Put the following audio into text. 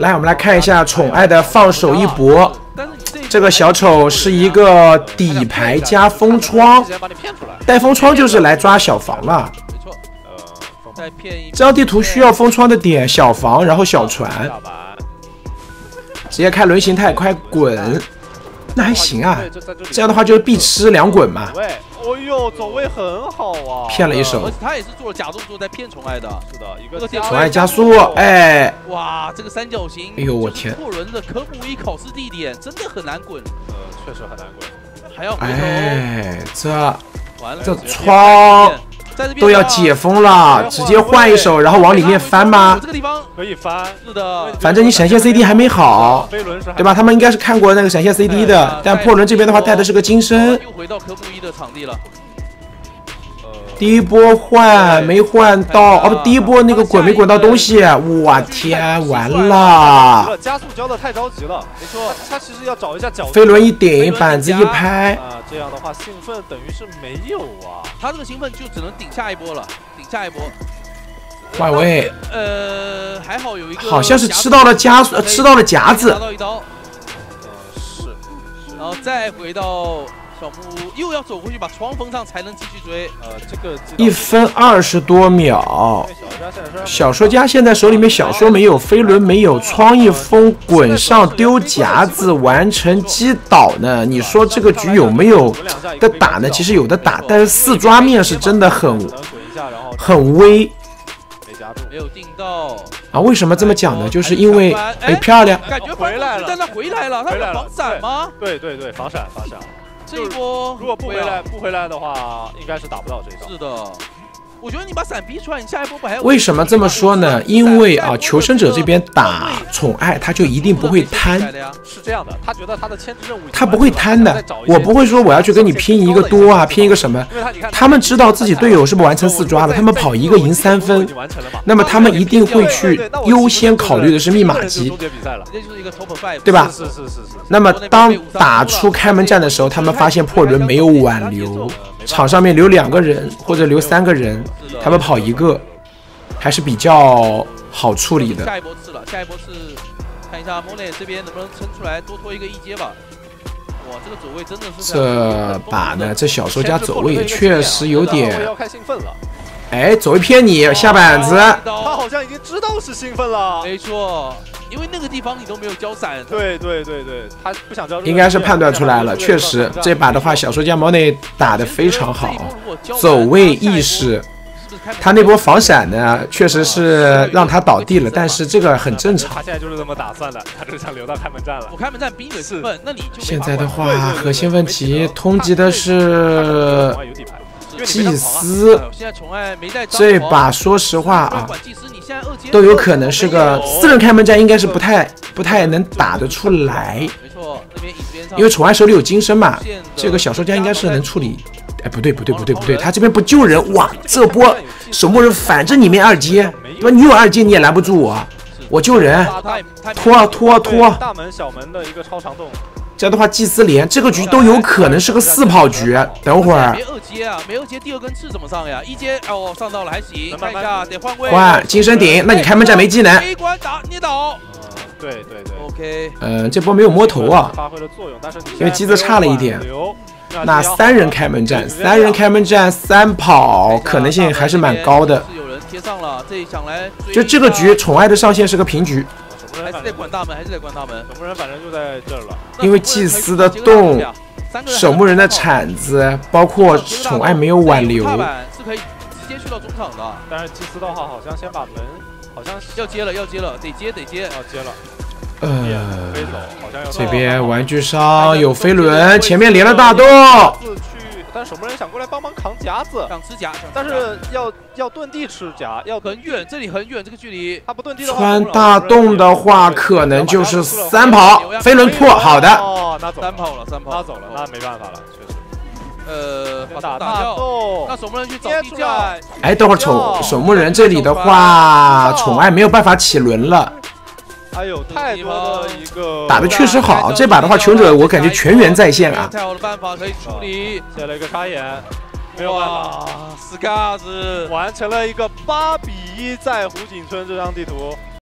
来，我们来看一下宠爱的放手一搏。这个小丑是一个底牌加封窗，带封窗就是来抓小房了。这张地图需要封窗的点，小房，然后小船。直接开轮形态，快滚！那还行啊，这样的话就是必吃两滚嘛。哦呦，走位很好啊！骗了一手，他也是做了假动作在骗宠爱的。是的，一个宠爱加速，哎，哇，这个三角形，哎呦我天！破轮的科目一考试地点真的很难滚，呃，确实很难滚，还要哎，这完了，这窗。都要解封了，直接换一手，然后往里面翻吗？这个地方可以翻，是的。反正你闪现 CD 还没好，对吧？他们应该是看过那个闪现 CD 的，但破轮这边的话带的是个金身。又回到科布一的场地了。第一波换没换到，哦不，第一波那个滚没滚到东西，我天，完了！加速交的太着急了，没错，他其实要找一下角。飞轮一顶，板子一拍，啊，这样的话兴奋等于是没有啊，他这个兴奋就只能顶下一波了，顶下一波。换位，呃，还好有一个，好像是吃到了加速，吃到了夹子。拿到一刀，呃是，然后再回到。小木又要走过去把窗封上才能继续追。呃，这个一分二十多秒。小说家现在手里面小说没有，飞轮没有，窗一封滚上丢夹子完成击倒呢。你说这个局有没有的打呢？其实有的打，但是四抓面是真的很很微。没有定到啊？为什么这么讲呢？就是因为哎漂亮，感觉回来了，但他回来了，他有防闪吗？对对对，防闪防闪。这一波如果不回来不回来的话，应该是打不到这一招。是的。我觉得你把伞逼出来，你下一波不还？为什么这么说呢？因为啊，求生者这边打宠爱，他就一定不会贪。是这样的，他觉得他的牵制任务，他不会贪的。我不会说我要去跟你拼一个多啊，拼一个什么？他们知道自己队友是不完成四抓了，他们跑一个赢三分。那么他们一定会去优先考虑的是密码机，对吧？是是是是。那么当打出开门战的时候，他们发现破轮没有挽留。场上面留两个人或者留三个人，他们跑一个还是比较好处理的。下一波次了，下一波是，看一下莫内这边能不能撑出来，多拖一个一阶吧。哇，这个走位真的是。这把呢，这小说家走位也确实有点。要开兴奋了。哎，走位骗你下板子。他好像已经知道是兴奋了。没错。因为那个地方你都没有交闪，对对对对，他不想交。应该是判断出来了，确实这把的话，小说家毛内打的非常好，走位意识，他那波防闪呢，确实是让他倒地了，但是这个很正常。他现在就是这么打算的，他就想留到开门战了。我开门战逼你兴奋，那你现在的话，核心问题通缉的是。祭司，这把说实话啊，都有可能是个四人开门战，应该是不太不太能打得出来。没错，因为宠爱手里有金身嘛，这个小说家应该是能处理。哎，不对不对不对不对，他这边不救人哇！这波守墓人反正你没二阶，对吧？你有二阶你也拦不住我，我救人，拖拖拖。大门小门的一个超长洞。这样的话，祭司连这个局都有可能是个四跑局。等会儿，没二阶啊，没二阶，第二根刺怎么上呀？一阶哦，上到了还行。看一下，得换位。换金身顶，那你开门战没技能。A 关打捏倒。对对对，OK。嗯，这波没有摸头啊，发挥了作用，但是因为机子差了一点。那三人开门战，三人开门战三跑可能性还是蛮高的。是有人贴上了，这想来。就这个局，宠爱的上限是个平局。还是得关大门，还是得关大门。守墓人反正就在这儿了。因为祭司的洞，守墓人的铲子，包括宠爱没有挽留。是可以直接去到中场的。但是祭司的话，好像先把门，好像要接了，要接了，得接得接。要，接了。呃，飞走，好像要。这边玩具商有飞轮，前面连了大洞。但守墓人想过来帮忙扛夹子，想吃夹，但是要要遁地吃夹，要很远，这里很远，这个距离。他不遁地的话，穿大洞的话，可能就是三跑，飞轮破，好的，哦，那走三跑了，三跑，他走了，那没办法了，确实，呃，打大洞，那守墓人去找地窖，哎，等会儿宠守墓人这里的话，宠爱没有办法起轮了。还有太多的一个打的确实好，这把的话，求者我感觉全员在线啊。太好的办法可以处理，写了一个插眼，没有办法，Scars 完成了一个八比一在湖景村这张地图。